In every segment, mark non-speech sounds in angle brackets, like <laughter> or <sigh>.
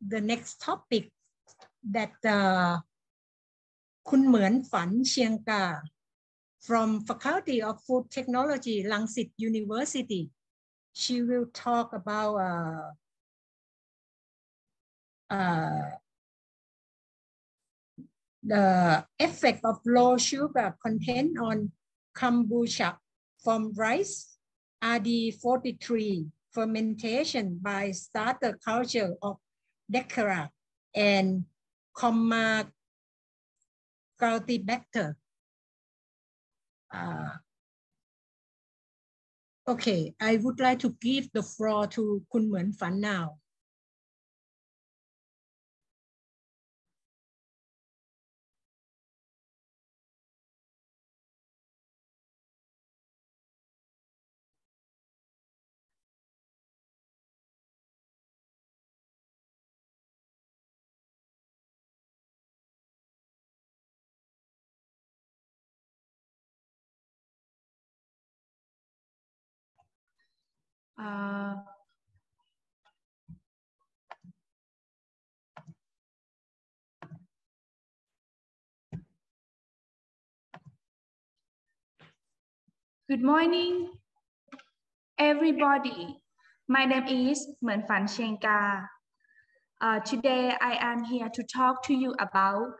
the next topic that uh, Kun Mueanfan Chaingkha from Faculty of Food Technology, Rangsit University. She will talk about uh, uh, the effect of low sugar content on kombucha from rice RD43 fermentation by starter culture of Dekkera and Comma Komagataeibacter. Uh, okay, I would like to give the floor to Kun Mueanfan now. Uh, Good morning, everybody. My name is Mueanfan Chaingkha. Uh, today, I am here to talk to you about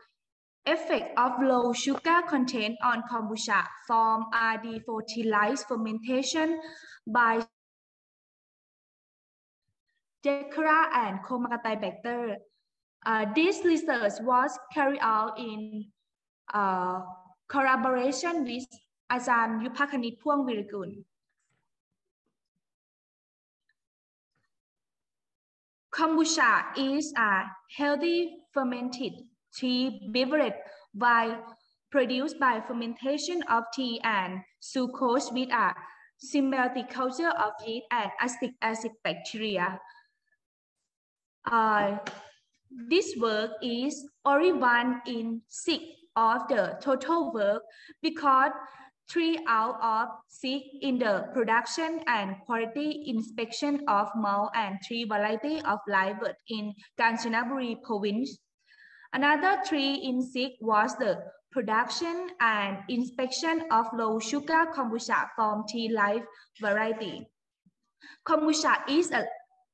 effect of low sugar content on kombucha from RD40 light fermentation by Dekkera and Komakatai uh, this research was carried out in uh, collaboration with Ajahn Yupakanit Phuong Viragun. Kombucha is a healthy fermented tea beverage by produced by fermentation of tea and sucrose with a symbiotic culture of yeast and acetic acid bacteria. Uh, this work is only one in six of the total work because three out of six in the production and quality inspection of malt and three variety of live in Kanchanaburi province. Another three in six was the production and inspection of low sugar kombucha from tea life variety. Kombucha is a,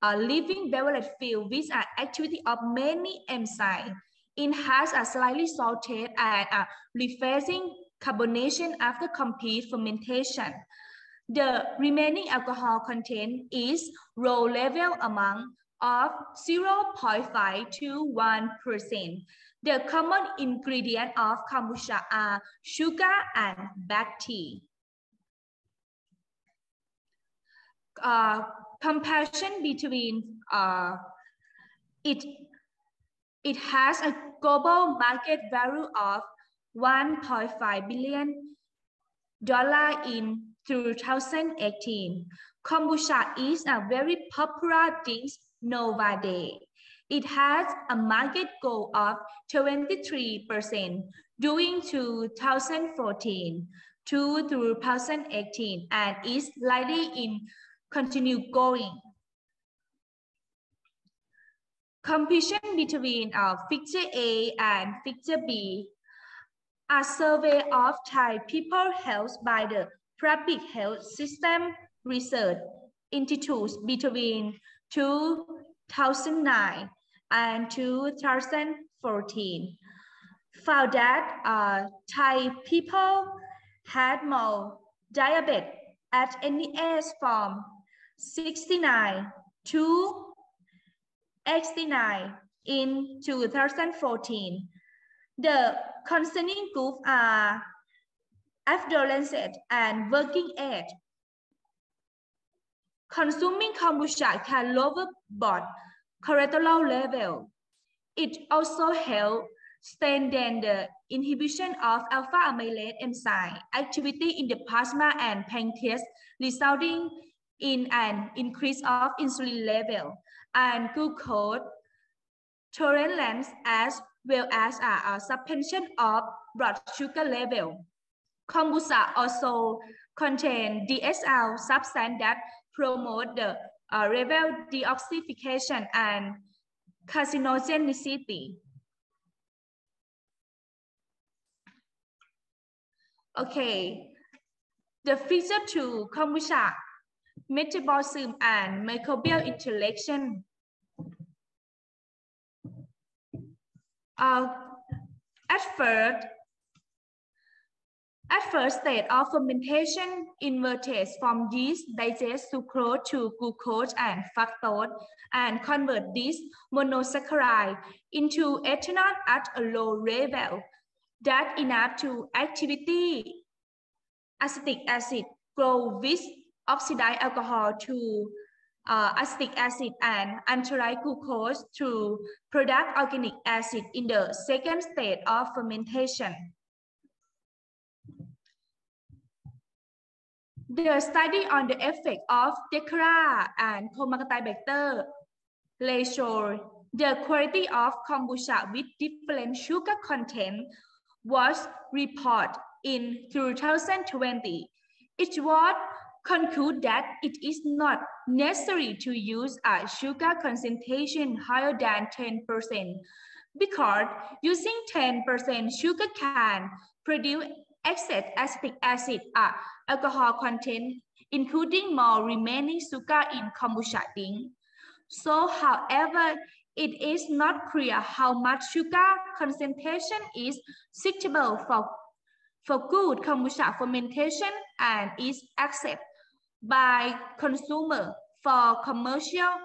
a living beverage filled with an activity of many enzymes. It has a slightly salted and a refreshing carbonation after complete fermentation. The remaining alcohol content is low level amount of 0.5 to 1%. The common ingredient of kombucha are sugar and black tea. Uh, comparison between uh, it, it has a global market value of 1.5 billion dollar in 2018. Kombucha is a very popular drink nowadays. It has a market goal of 23% during 2014 to 2018 and is likely in continue going. Competition between uh, figure A and figure B a survey of Thai people health by the Public Health System Research Institute between 2009 and 2014 found that uh, Thai people had more diabetes at any age from 69 to 89 in 2014. The concerning group are adolescent and working age. Consuming kombucha can lower blood cholesterol level. It also helps strengthen the inhibition of alpha amylase enzyme activity in the plasma and pancreas, resulting in an increase of insulin level and glucose tolerance as well as a, a suspension of blood sugar level. Kombucha also contain DSL substance that promote the uh, level deoxification and carcinogenicity. Okay, the feature to kombucha, metabolism and microbial interaction. Uh, at first, at first state of fermentation, invertase from yeast digest sucrose to glucose and fructose and convert this monosaccharide into ethanol at a low level that enough to activity acetic acid grow with oxidized alcohol to uh, acetic acid and anhydrous glucose to product organic acid in the second state of fermentation. The study on the effect of Dekkera and Komagataeibacter show the quality of kombucha with different sugar content was reported in 2020. It was conclude that it is not necessary to use a sugar concentration higher than 10% because using 10% sugar can produce excess acetic acid or alcohol content, including more remaining sugar in kombucha drink. So, however, it is not clear how much sugar concentration is suitable for, for good kombucha fermentation and is accepted by consumer for commercial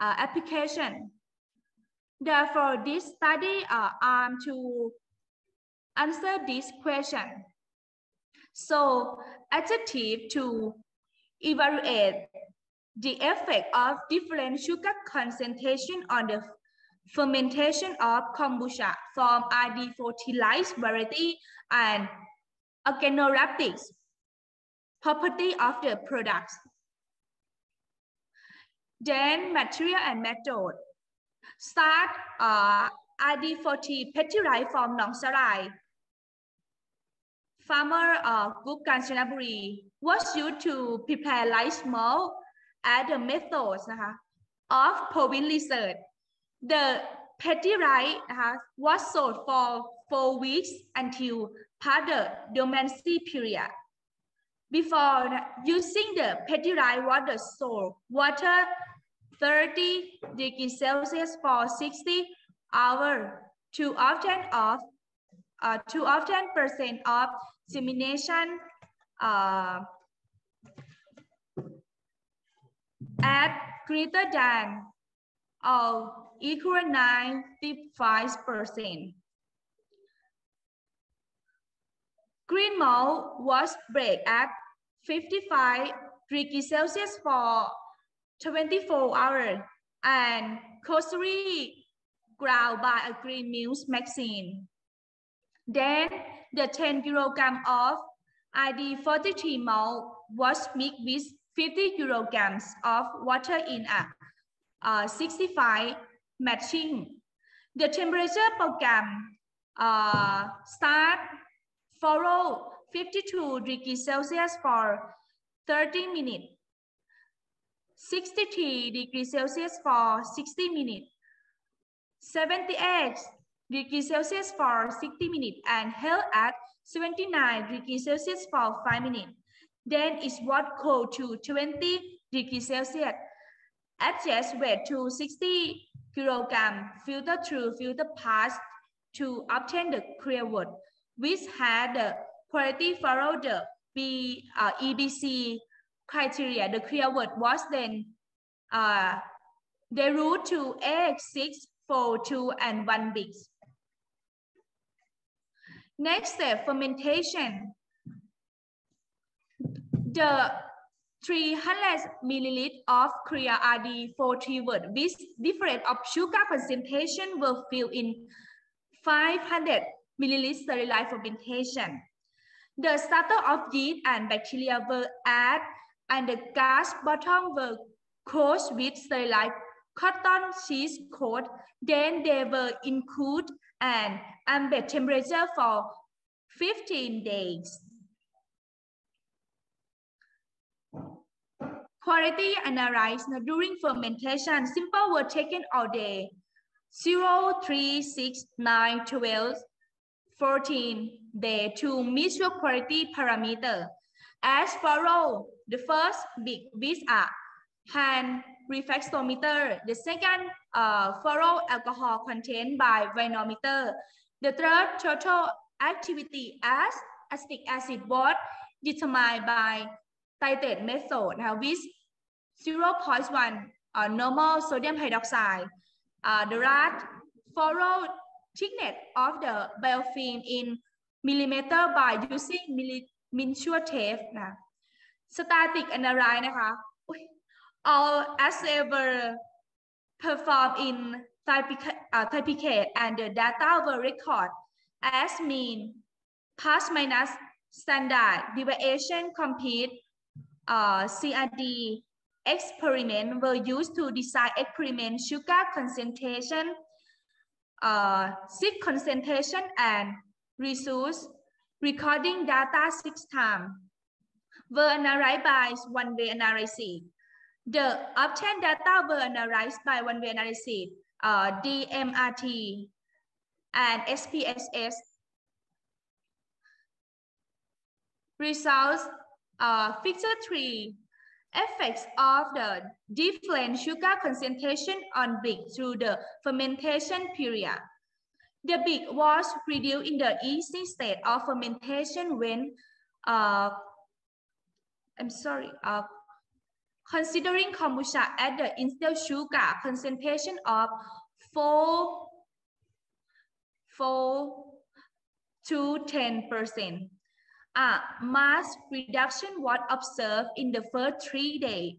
uh, application. Therefore, this study uh, aimed to answer this question. So, adjective to evaluate the effect of different sugar concentration on the fermentation of kombucha from ID40 variety and organoleptics property of the products. Then material and method. Start uh, ID40 pectide from Nong Sarai. Farmer uh, Group Kanchanaburi was used to prepare rice malt as the methods uh, of province research. The pectide uh, was sold for four weeks until part the dormancy period. Before using the pectide water source, water 30 degrees Celsius for 60 hours. Too often of uh, too often percent of dissemination uh, at greater than or equal 95 percent. Green malt was baked at 55 degrees Celsius for 24 hours and coarsely ground by a green mills machine. Then the 10 kilogram of ID43 malt was mixed with 50 kilograms of water in a uh, 65 machine. The temperature program uh, start follow 52 degrees Celsius for 30 minutes, 63 degrees Celsius for 60 minutes, 78 degrees Celsius for 60 minutes, and held at 79 degrees Celsius for 5 minutes. Then it's what cold to 20 degrees Celsius. Adjust weight to 60 kilogram, filter through filter pass to obtain the clear wood which had the quality follow the B, uh, EBC criteria. The clear word was then uh, the root to AX6, 4, 2, and 1 bits. Next step, fermentation. The 300 milliliter of clear RD40 word with different of sugar concentration were filled in 500 milliliter sterilized fermentation. The starter of yeast and bacteria were added and the gas bottom were closed with sterilized cotton sheet coat. Then they were in cooled and ambient temperature for 15 days. Quality analyzed during fermentation, simple were taken all day. 0, 3, 6, 9, 12, 14 day to measure quality parameter. As follow, the first big with a hand reflectometer. The second uh, follow alcohol content by vinometer. The third total activity as acetic acid was determined by titrate method now with 0.1 uh, normal sodium hydroxide. Uh, the rat follow thickness of the biofilm in millimeter by using milli miniature tape นะ static analysis นะคะ all as ever performed in certificate and the data were recorded as mean plus minus standard deviation complete uh, CRD experiment were used to design experiment sugar concentration uh, seed concentration and resource recording data six times were analyzed by one-way analysis. The obtained data were analyzed by one-way analysis, uh, DMRT, and SPSS. Results, uh, figure three, effects of the different sugar concentration on brick through the fermentation period. The brick was produced in the easy state of fermentation when, uh, I'm sorry, uh, considering kombucha at the initial sugar concentration of 4, 4 to 10%. A mass reduction was observed in the first three days,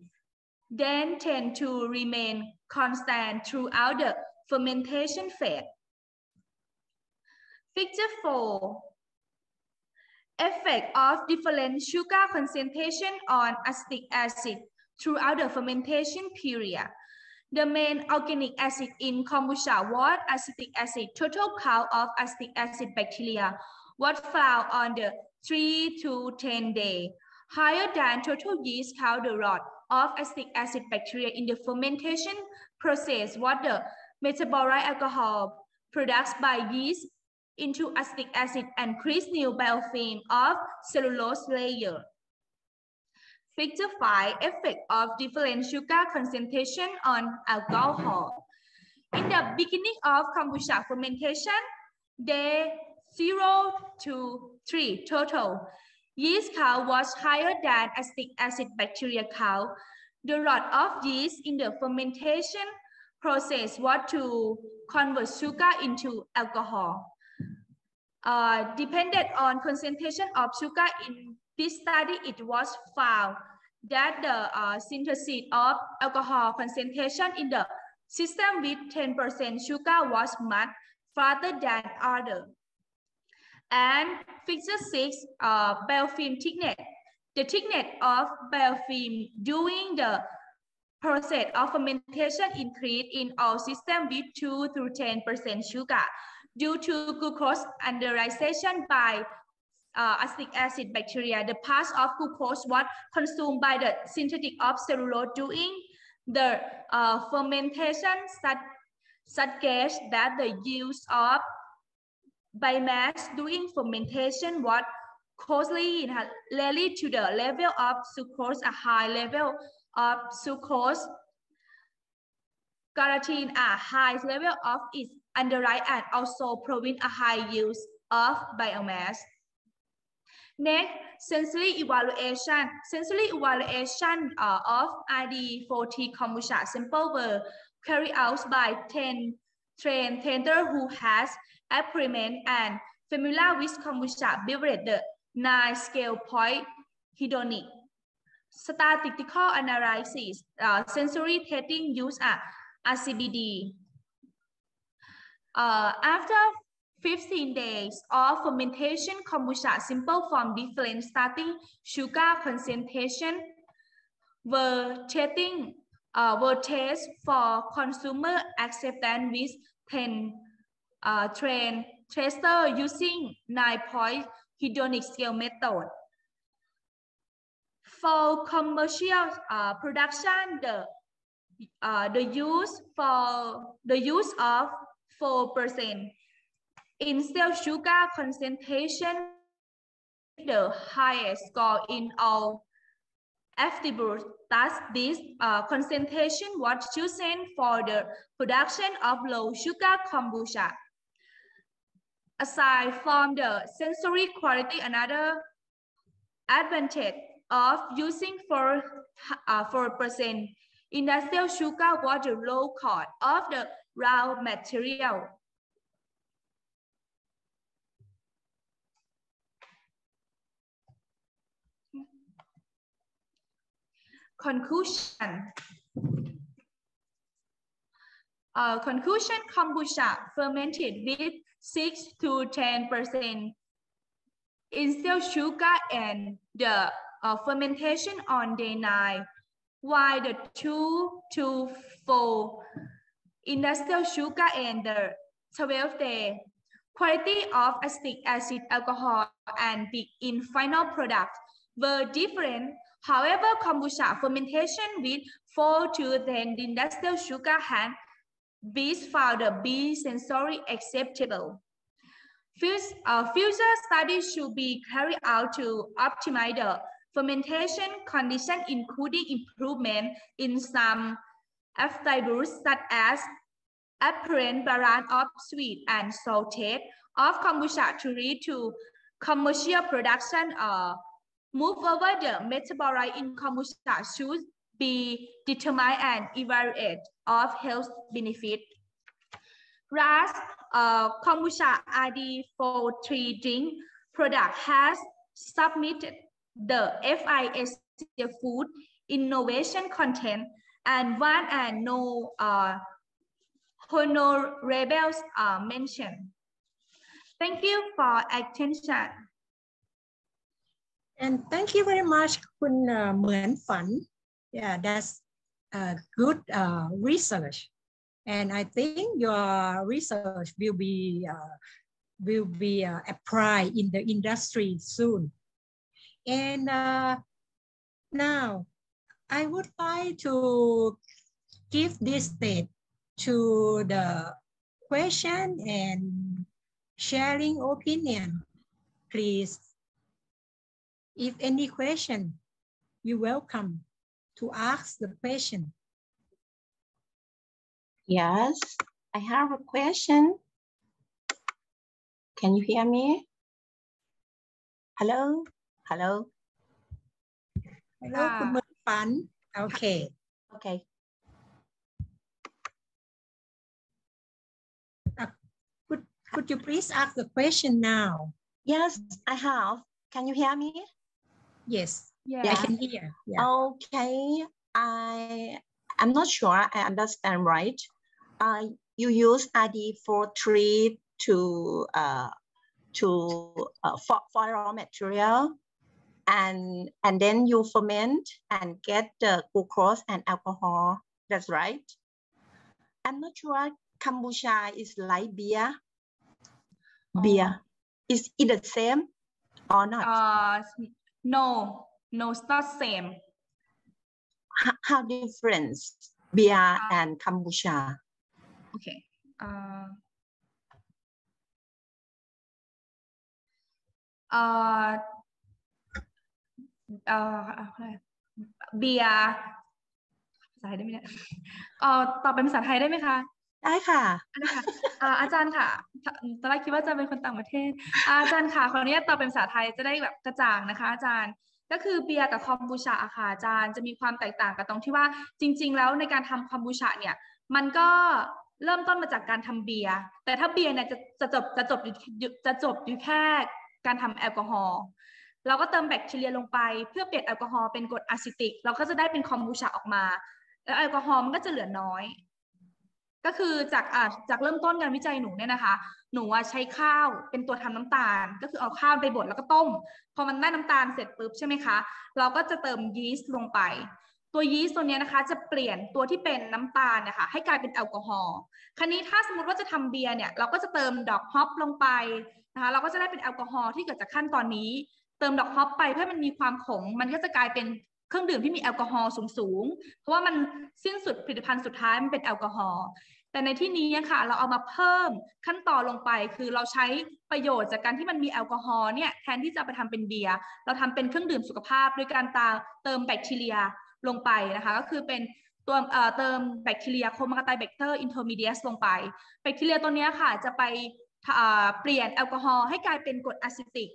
then tend to remain constant throughout the fermentation phase. Figure 4. Effect of different sugar concentration on acetic acid throughout the fermentation period. The main organic acid in kombucha was acetic acid. Total count of acetic acid bacteria was found on the 3 to 10 day, higher than total yeast count the rot of acetic acid bacteria in the fermentation process was the metabolite alcohol produced by yeast into acetic acid and create new biofilm of cellulose layer. Figure 5, effect of different sugar concentration on alcohol. In the beginning of kombucha fermentation, day 0 to 3 total. Yeast count was higher than acetic acid bacteria count. The role of yeast in the fermentation process was to convert sugar into alcohol. Uh, depended on concentration of sugar in this study, it was found that the uh, synthesis of alcohol concentration in the system with 10% sugar was much farther than other. And figure six, uh, biofilm thickness. The thickness of biofilm during the process of fermentation increase in all systems with 2 to 10% sugar due to glucose anderization by uh, acetic acid bacteria. The part of glucose was consumed by the synthetic of cellulose during the uh, fermentation such, suggests that the use of biomass during fermentation was closely related to the level of sucrose, a high level of sucrose, gelatin, a high level of its underlying and also provide a high use of biomass. Next, sensory evaluation. Sensory evaluation uh, of ID40 kombucha sample were carried out by 10 trained tender who has experiment and familiar with kombucha beverage the nine scale point hedonic. Statistical analysis, uh, sensory testing use a RCBD. Uh, after 15 days of fermentation, kombucha simple from different starting sugar concentration were testing uh, were test for consumer acceptance with 10 uh, train tracer using nine-point hedonic scale method. For commercial uh, production, the uh, the use for the use of 4% in cell sugar concentration the highest score in all attributes. Thus, this uh, concentration was chosen for the production of low sugar kombucha. Aside from the sensory quality, another advantage of using 4, uh, 4% industrial sugar was the low cost of the raw material. Conclusion. Uh, conclusion kombucha fermented with 6 to 10% instead sugar and the uh, fermentation on day 9, while the 2 to 4 industrial sugar and the 12 day quality of acetic acid alcohol and the in final product were different. However, kombucha fermentation with 4 to 10 industrial sugar had bees found be sensory acceptable. Future studies should be carried out to optimize the fermentation condition, including improvement in some attributes such as apparent balance of sweet and salted of kombucha to lead to commercial production uh, Moreover, the metabolite in kombucha should be determine and evaluate of health benefit. RAS uh, kombucha ID for three drink product has submitted the FIS food innovation content and one and no uh, honorables uh, are mentioned. Thank you for attention. And thank you very much, Kun uh, Mueanfan yeah that's a good uh, research. And I think your research will be uh, will be uh, applied in the industry soon. And uh, now I would like to give this state to the question and sharing opinion please. If any question, you're welcome to ask the patient. Yes, I have a question. Can you hear me? Hello? Hello? Hello, ah. Pan. Okay. Okay. Uh, could, could you please ask the question now? Yes, I have. Can you hear me? Yes. Yeah. I can hear. Yeah. Okay. I I'm not sure I understand right. Uh, you use ID for three to uh, to uh, for, for raw material, and and then you ferment and get the glucose and alcohol. That's right. I'm not sure kombucha is like beer. Beer is it the same or not? Uh, no, no, it's not same. how, how different beer and kombucha? Okay. Uh, uh, uh, อะไรเบียร์ภาษาไทยได้ไหมเนี่ยเอ่อตอบเป็นภาษาไทยได้ไหมคะ ได้ค่ะอันนี้ค่ะอ่าอาจารย์ค่ะถ้าตอนแรกคิดว่าอาจารย์เป็นคนต่างประเทศอ่าอาจารย์ค่ะ ขออนุญาตตอบเป็นภาษาไทยจะได้แบบกระจ่างนะคะ อาจารย์ ก็คือเบียร์กับคอมบูชาอะค่ะอาจารย์จะมีความแตกต่างกันตรงที่ว่าจริง ๆ แล้วในการทำคอมบูชาเนี่ยมันก็เริ่มต้นมาจากการทำเบียร์แต่ถ้าเบียร์เนี่ยจะจะจบจะจบจะจบอยู่แค่การทำแอลกอฮอล์เราก็เติมแบคทีเรียลงไปเพื่อเปลี่ยนแอลกอฮอล์เป็นกรดอะซิติก เราก็จะได้เป็นคอมบูชาออกมา แล้วแอลกอฮอล์มันก็จะเหลือน้อย ก็คือจากอ่าจากเริ่มต้นงานวิจัยหนูเนี่ยนะคะ หนูใช้ข้าวเป็นตัวทำน้ำตาล ก็คือเอาข้าวไปบดแล้วก็ต้ม พอมันได้น้ำตาลเสร็จปุ๊บใช่ไหมคะ เราก็จะเติมยีสต์ลงไป ตัวยีสต์ตัวเนี้ยนะคะ จะเปลี่ยนตัวที่เป็นน้ำตาลนะคะให้กลายเป็นแอลกอฮอล์คราวนี้ถ้าสมมติว่าจะทำเบียร์เนี่ยเราก็จะเติมดอกฮอปลงไปนะคะเราก็จะได้เป็นแอลกอฮอล์ที่เกิดจากขั้นตอนนี้ เติมดอกฮอปไปเพื่อมันมีความขมมันก็จะกลายเป็น เครื่องดื่มที่มีแอลกอฮอล์สูงๆ เพราะว่ามันสิ้นสุดผลิตภัณฑ์สุดท้ายมันเป็นแอลกอฮอล์แต่ในที่นี้ค่ะ เราเอามาเพิ่มขั้นตอนลงไป คือเราใช้ประโยชน์จากการที่มันมีแอลกอฮอล์เนี่ยแทนที่จะไปทำเป็นเบียร์เราทำเป็นเครื่องดื่มสุขภาพด้วยการตาเติมแบคทีเรียลงไปนะคะ ก็คือเป็นตัวเติมแบคทีเรียโคมากาไตแบคเตอร์อินเทอร์มีเดียสลงไปแบคทีเรียตัวนี้ค่ะจะไปเปลี่ยนแอลกอฮอล์ให้กลายเป็นกรดอะซิติก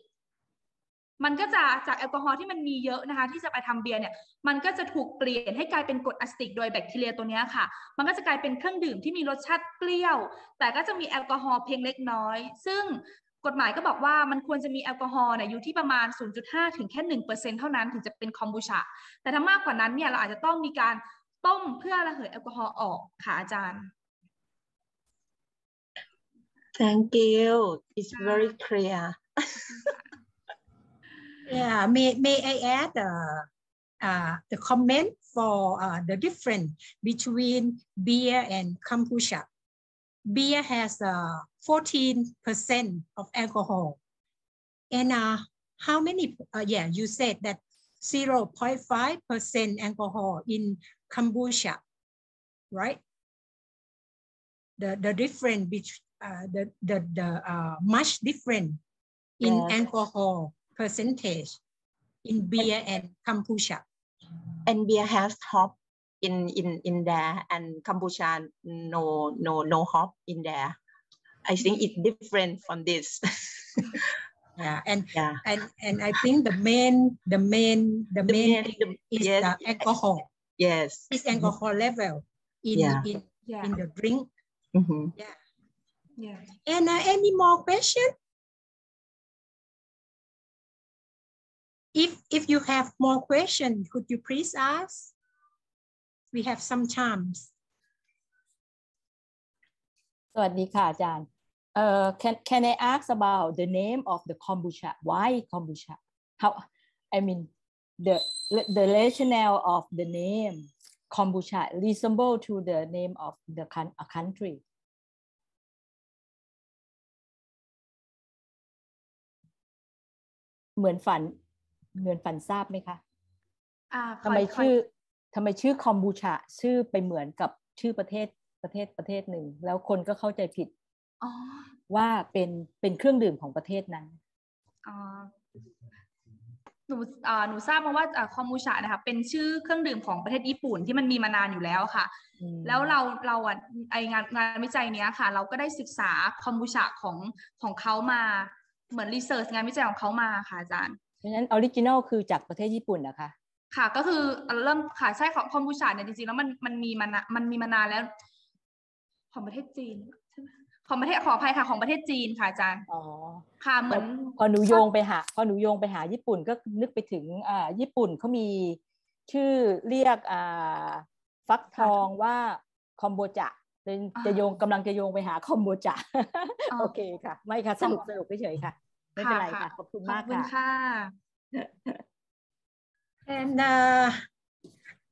มันก็จะจากแอลกอฮอล์ที่มันมีเยอะนะคะที่จะไปทำเบียร์เนี่ยมันก็จะถูกเปลี่ยนให้กลายเป็นกรดอะซิติกโดยแบคทีเรียตัวนี้ค่ะ มันก็จะกลายเป็นเครื่องดื่มที่มีรสชาติเปรี้ยว แต่ก็จะมีแอลกอฮอล์เพียงเล็กน้อย ซึ่งกฎหมายก็บอกว่ามันควรจะมีแอลกอฮอล์เนี่ยอยู่ที่ประมาณ 0.5 ถึงแค่ 1%เท่านั้นถึงจะเป็นคอมบูชา แต่ถ้ามากกว่านั้นเนี่ยเราอาจจะต้องมีการต้มเพื่อระเหยแอลกอฮอล์ออกค่ะอาจารย์ Thank you. It's very clear. Yeah, may, may I add uh, uh, the comment for uh, the difference between beer and kombucha? Beer has 14% of alcohol. And how many, yeah, you said that 0.5% alcohol in kombucha, right? The, the difference between uh, the the the uh, much different in Yes. alcohol percentage in beer and kombucha. And beer has hop in in in there, and kombucha no no no hop in there. I think it's different from this. <laughs> Yeah, and yeah. and and I think the main the main the The main main- thing the- is yes, the alcohol Yes. is alcohol level in Yeah. in yeah in the drink. Mhm. yeah And uh, any more question? If if you have more question, could you please ask? We have some time. สวัสดีค่ะอาจารย์เอ่อ can can I ask about the name of the kombucha why kombucha how I mean the the rationale of the name kombucha resemble to the name of the coun- a country เหมือนฝัน เหมือนฝันทราบไหมคะอ่าทำไมขชื่อทำไมชื่อคอมบูชาชื่อไปเหมือนกับชื่อประเทศประเทศประเทศหนึ่ง แล้วคนก็เข้าใจผิดอ๋อว่าเป็นเป็นเครื่องดื่มของประเทศนั้นอ่าหนูอ่าหนูทราบมาว่าอ่าคอมบูชานะคะเป็นชื่อเครื่องดื่มของประเทศญี่ปุ่นที่มันมีมานานอยู่แล้วค่ะอืมแล้วเราเราอะไองานงานวิจัยเนี้ยค่ะ เราก็ได้ศึกษาคอมบูชาของของเขามาเหมือนรีเสิร์ชงานวิจัยของเขามาค่ะอาจารย์เพราะ ฉะนั้นออริจินัลคือจากประเทศญี่ปุ่นนะคะ ค่ะก็คือเริ่มค่ะใช่ของคอมบูชาเนี่ยจริงๆแล้วมันมันมีมานานมันมีมานานแล้ว ของประเทศจีนใช่ไหมของประเทศขออภัยค่ะของประเทศจีนค่ะอาจารย์อ๋อค่ะเหมือนพอหนูโยงไปหาพอหนูโยงไปหาญี่ปุ่นก็นึกไปถึงอ่าญี่ปุ่นเขามีชื่อเรียกอ่าฟักทองว่าคอมโบจะเป็นจะโยงกำลังจะโยงไปหาคอมโบจะโอเคค่ะ ไม่ค่ะสรุปสรุปเฉยๆค่ะ ไม่เป็นไรค่ะ ขอบคุณ ขอบ มาก คุณ ค่ะ <laughs> ค่ะ And uh,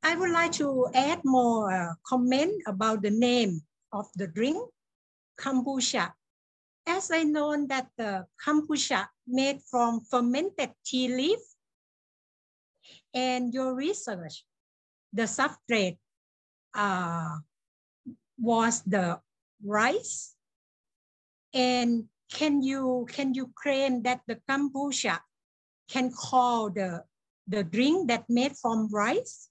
I would like to add more uh, comment about the name of the drink, kombucha. As I know that the kombucha made from fermented tea leaf, and your research, the substrate uh, was the rice. And can you can you claim that the kombucha can call the the drink that made from rice.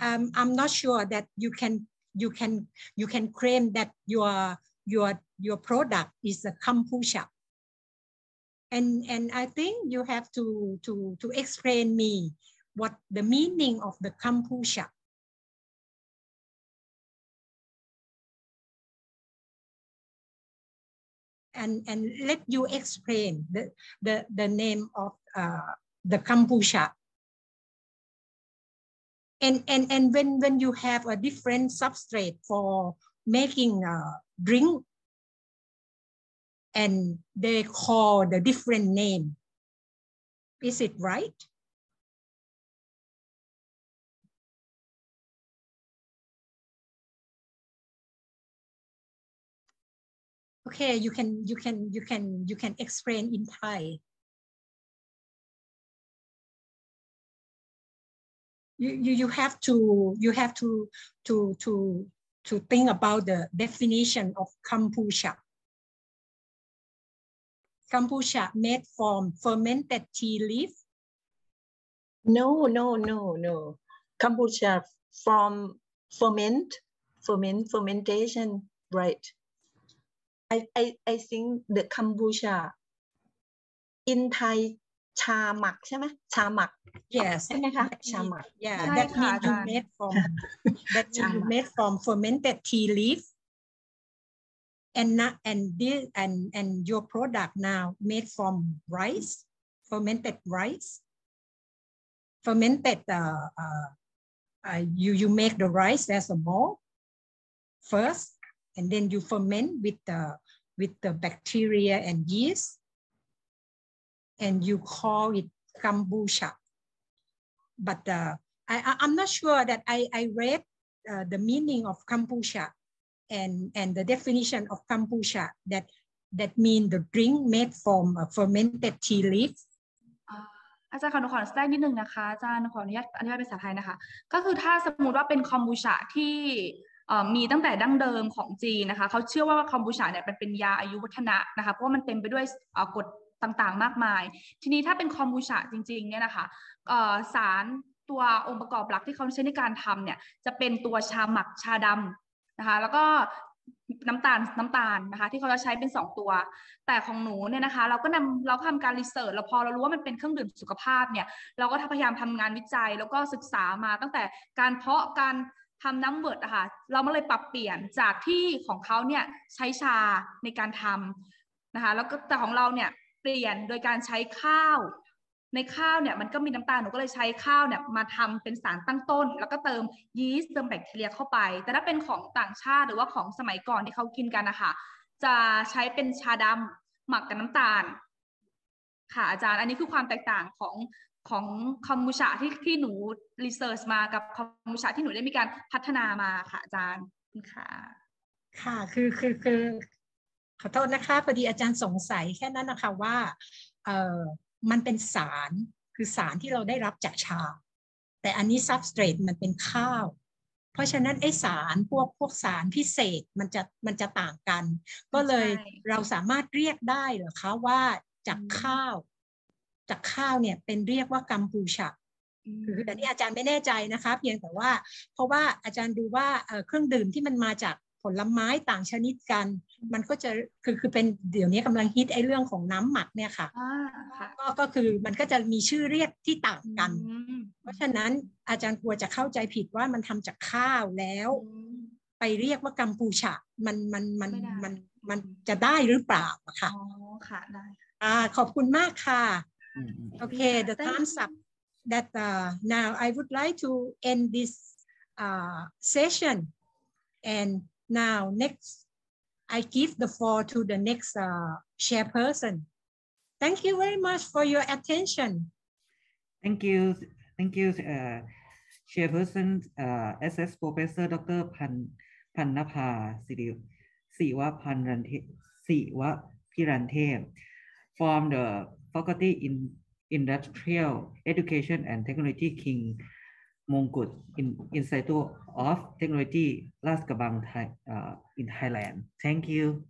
Um, I'm not sure that you can you can you can claim that your your your product is a kombucha. And and I think you have to to to explain me what the meaning of the kombucha. And, and let you explain the, the, the name of uh, the kombucha. And, and, and when, when you have a different substrate for making a drink, and they call the different name, is it right? Okay, you can you can you can you can explain in Thai. you, you, you have to you have to to to to think about the definition of kombucha. Kombucha made from fermented tea leaf. No, no, no, no. Kombucha from ferment, ferment, fermentation, right? I, I, I think the kombucha in Thai ชาหมักใช่ไหมชาหมัก Yes. ใช่ไหมคะ that ชา mean- หมัก Yeah, Right, that means you right. made from that means you Chama. made from fermented tea leaf. And not and this and and your product now made from rice, fermented rice. Fermented uh, uh, uh, you you make the rice as a ball first, and then you ferment with the with the bacteria and yeast, and you call it kombucha but uh, I, I- I'm not sure that I, I read uh, the meaning of kombucha and, and the definition of kombucha that that mean the drink made from uh, fermented tea leaf. อาจารย์ขอหนูขอแทรกนิดนึงนะคะอาจารย์ขออนุญาตอธิบายเป็นภาษาไทยนะคะ ก็คือถ้าสมมติว่าเป็นคอมบูชาที่เอ่อ มีตั้งแต่ดั้งเดิมของจีนนะคะเขาเชื่อว่าคอมบูชาเนี่ยมันเป็นยาอายุวัฒนะนะคะเพราะว่ามันเต็มไปด้วยกรดต่างๆ มากมาย ทีนี้ถ้าเป็นคอมบูชาจริงๆเนี่ยนะคะสารตัวองค์ประกอบหลักที่เขาใช้ในการทำเนี่ยจะเป็นตัวชาหมักชาดำนะคะแล้วก็น้ำตาลน้ำตาลนะคะที่เขาจะใช้เป็นสองตัว แต่ของหนูเนี่ยนะคะ เราก็นำเราก็ทำการรีเสิร์ชแล้วพอเรารู้ว่ามันเป็นเครื่องดื่มสุขภาพเนี่ยเราก็พยายามทำงานวิจัย แล้วก็ศึกษามาตั้งแต่การเพาะการ ทำน้ำเวิร์ดอะค่ะเรามาเลยปรับเปลี่ยนจากที่ของเขาเนี่ยใช้ชาในการทำนะคะแล้วก็แต่ของเราเนี่ยเปลี่ยนโดยการใช้ข้าว ในข้าวเนี่ยมันก็มีน้ำตาลหนูก็เลยใช้ข้าวเนี่ยมาทำเป็นสารตั้งต้น แล้วก็เติมยีสต์เติมแบคทีเรียเข้าไป แต่ถ้าเป็นของต่างชาติหรือว่าของสมัยก่อนที่เขากินกันนะคะจะใช้เป็นชาดำหมักกับน้ำตาลค่ะอาจารย์อันนี้คือความแตกต่างของ ของคอมบูชาที่ที่หนูรีเสิร์ชมากับคอมบูชาที่หนูได้มีการพัฒนามาค่ะอาจารย์ขอบคุณค่ะ ค่ะคือคือคือขอโทษนะคะพอดีอาจารย์สงสัยแค่นั้นนะคะว่าเออมันเป็นสารคือสารที่เราได้รับจากชา แต่อันนี้ substrate มันเป็นข้าว เพราะฉะนั้นไอสารพวกพวกสารพิเศษมันจะมันจะต่างกัน ก็เลยใช่เราสามารถเรียกได้เหรอคะว่าจากอืมข้าว จากข้าวเนี่ยเป็นเรียกว่ากัมพูชาคือแต่นี่อาจารย์ไม่แน่ใจนะคะเพียงแต่ว่า เพราะว่าอาจารย์ดูว่าเอ่อเครื่องดื่มที่มันมาจากผลไม้ต่างชนิดกัน มันก็จะคือคือเป็นเดี๋ยวนี้กำลังฮิตไอ้เรื่องของน้ำหมักเนี่ยค่ะอ่าค่ะก็ก็คือมันก็จะมีชื่อเรียกที่ต่างกันอืมเพราะฉะนั้นอาจารย์กลัวจะเข้าใจผิดว่ามันทำจากข้าวแล้วอืมไปเรียกว่ากัมพูชามันมันมันไม่ได้มันมันจะได้หรือเปล่าอะค่ะอ๋อค่ะได้อ่าขอบคุณมากค่ะ Mm, mm. Okay, the Thank time's up. That uh, now I would like to end this uh, session, and now next I give the floor to the next uh, chairperson. Thank you very much for your attention. Thank you, thank you, uh, Chairperson, uh, SS Professor Dr. Pan Pannapha Siri Siwa Panrante Siwa Pirante from the Faculty in Industrial Education and Technology King Mongkut in Institute of Technology, Ladkrabang, uh, in Thailand. Thank you.